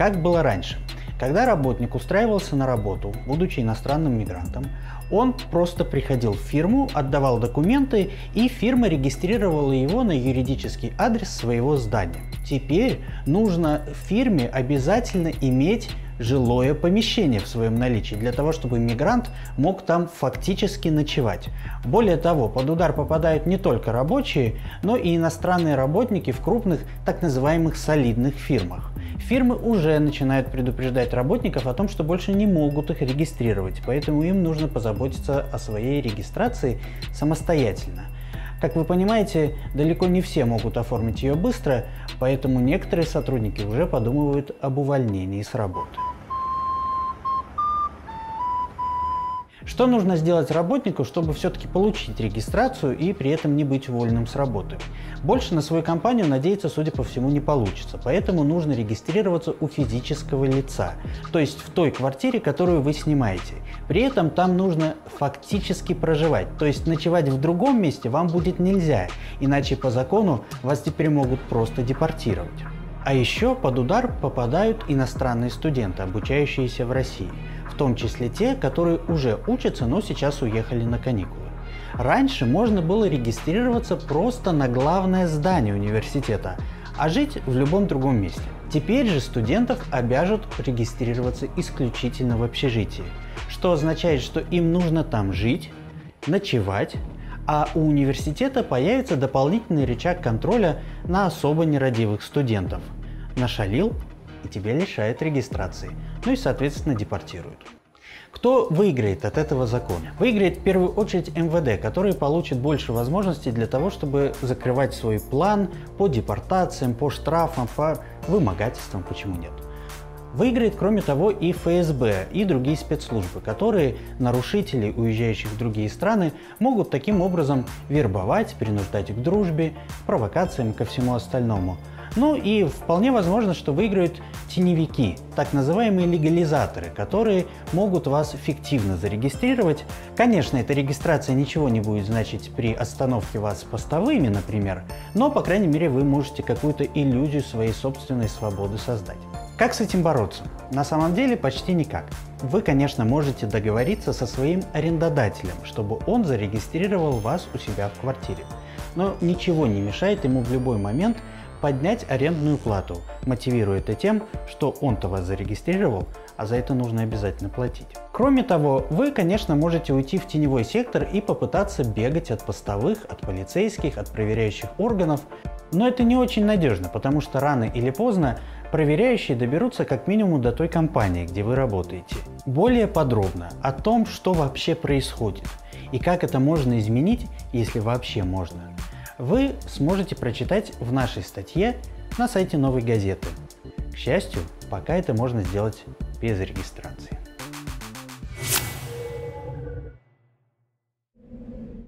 Как было раньше? Когда работник устраивался на работу, будучи иностранным мигрантом, он просто приходил в фирму, отдавал документы, и фирма регистрировала его на юридический адрес своего здания. Теперь нужно фирме обязательно иметь жилое помещение в своем наличии, для того, чтобы мигрант мог там фактически ночевать. Более того, под удар попадают не только рабочие, но и иностранные работники в крупных так называемых солидных фирмах. Фирмы уже начинают предупреждать работников о том, что больше не могут их регистрировать, поэтому им нужно позаботиться о своей регистрации самостоятельно. Как вы понимаете, далеко не все могут оформить ее быстро, поэтому некоторые сотрудники уже подумывают об увольнении с работы. Что нужно сделать работнику, чтобы все-таки получить регистрацию и при этом не быть уволенным с работы? Больше на свою компанию надеяться, судя по всему, не получится, поэтому нужно регистрироваться у физического лица, то есть в той квартире, которую вы снимаете. При этом там нужно фактически проживать, то есть ночевать в другом месте вам будет нельзя, иначе по закону вас теперь могут просто депортировать. А еще под удар попадают иностранные студенты, обучающиеся в России том числе те, которые уже учатся, но сейчас уехали на каникулы. Раньше можно было регистрироваться просто на главное здание университета, а жить в любом другом месте. Теперь же студентов обяжут регистрироваться исключительно в общежитии, что означает, что им нужно там жить, ночевать, а у университета появится дополнительный рычаг контроля на особо нерадивых студентов. Нашалил и тебя лишают регистрации, ну и соответственно депортируют. Кто выиграет от этого закона? Выиграет в первую очередь МВД, который получит больше возможностей для того, чтобы закрывать свой план по депортациям, по штрафам, по вымогательствам, почему нет. Выиграет, кроме того, и ФСБ, и другие спецслужбы, которые нарушителей, уезжающих в другие страны, могут таким образом вербовать, принуждать к дружбе, провокациям ко всему остальному – ну и вполне возможно, что выиграют теневики, так называемые легализаторы, которые могут вас фиктивно зарегистрировать. Конечно, эта регистрация ничего не будет значить при остановке вас постовыми, например, но, по крайней мере, вы можете какую-то иллюзию своей собственной свободы создать. Как с этим бороться? На самом деле почти никак. Вы, конечно, можете договориться со своим арендодателем, чтобы он зарегистрировал вас у себя в квартире. Но ничего не мешает ему в любой момент поднять арендную плату, мотивируя это тем, что он-то вас зарегистрировал, а за это нужно обязательно платить. Кроме того, вы, конечно, можете уйти в теневой сектор и попытаться бегать от постовых, от полицейских, от проверяющих органов, но это не очень надежно, потому что рано или поздно проверяющие доберутся как минимум до той компании, где вы работаете. Более подробно о том, что вообще происходит и как это можно изменить, если вообще можно, вы сможете прочитать в нашей статье на сайте «Новой газеты». К счастью, пока это можно сделать без регистрации.